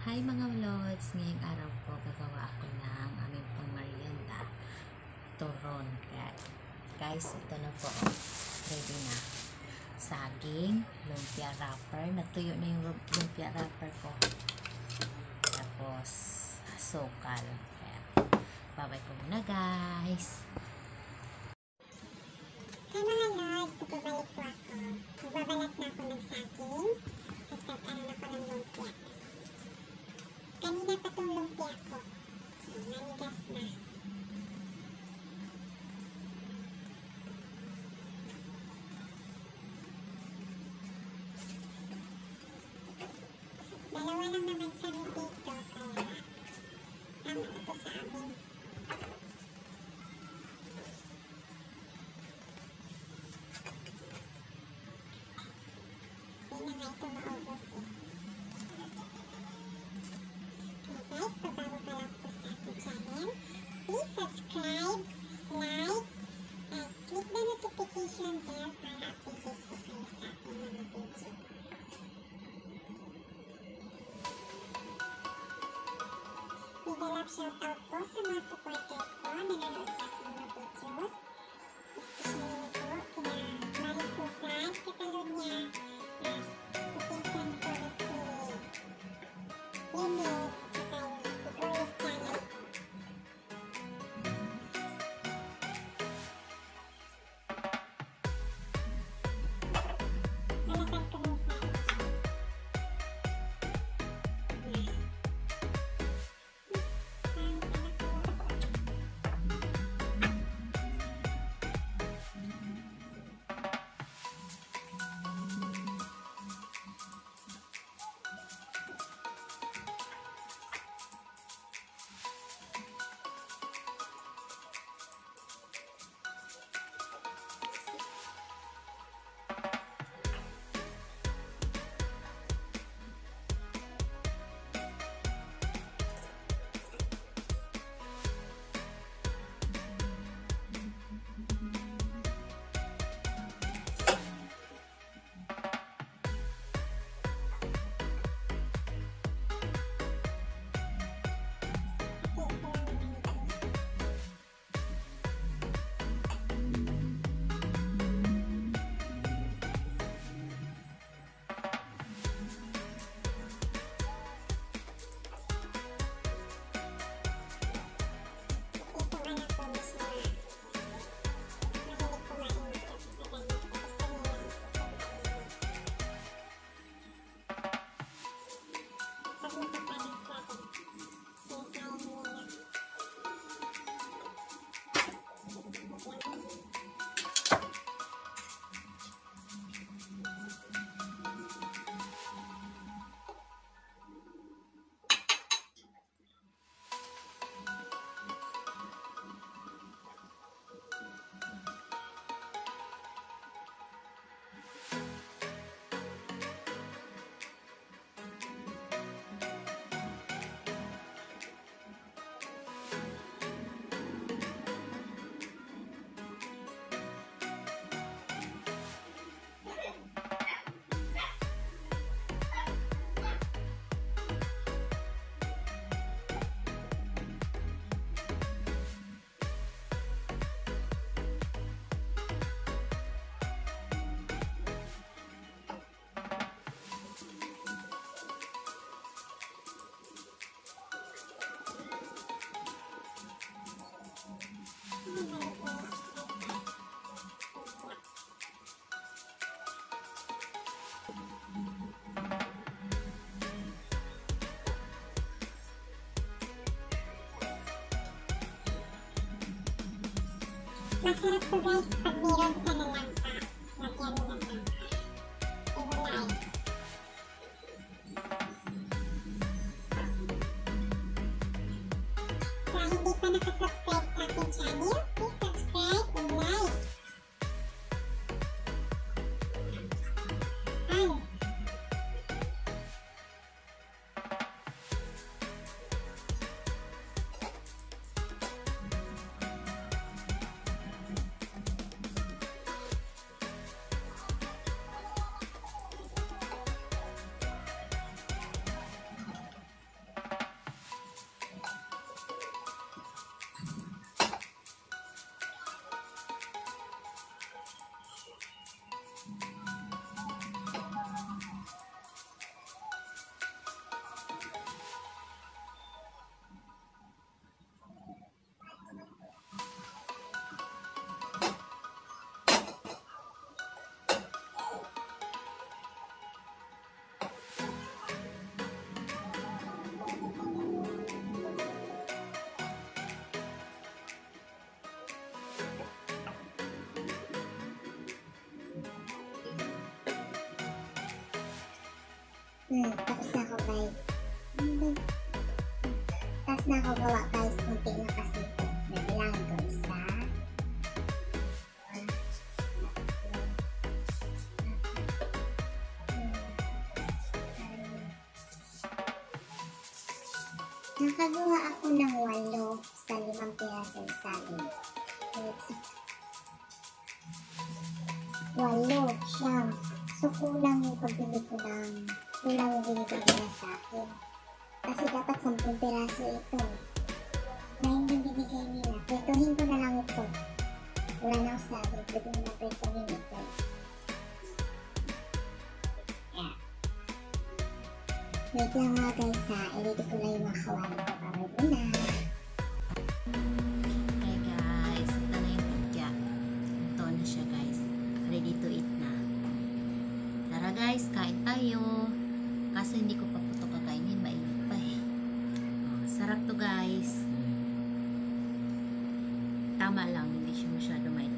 Hi mga lods! Ngayong araw po gagawa ako ng aming pang merienda. Turon. Guys, ito na po. Ready na. Saging, lumpia wrapper. Natuyo na yung lumpia wrapper ko. Tapos, sukal. Kaya, babay ko muna guys. Hi mga Lord, nagbabalik po ako. Magbabalat na ako ng saging Dalawa lang naman kami dito, kaya tama ito sa amin. Hindi na ito maubos eh. Big love shoutout po sa mga supporter ko na nanonood sa aking mga videos. Especially po kina Marie Susan Catalunya at Masarap po guys pag meron sa nalangka. Lagyan mo ng. Iwalay. Sa hindi pa nakasubscribe sa ating channel, Hmm, tapos na ako guys. Tapos na ako gawa guys. Kunti na kasi ito. Nabilangan ko isa. Nakagawa ako ng walo sa limang pirasong saging. Walo, siyam. So, kulang yung pagbili ko ng yung binibili nila sa akin. Kasi dapat 10 piraso ito. Nine yung bibigay nila. Pretuhin ko na lang ito. Wala na ako sabi. Pwede mo na pretuhin ito. Yeah. Wait lang mga guys ha. I-ready ko lang yung mga kawali ko. Pabay na. To guys. Tama lang, hindi siya masyado mainit.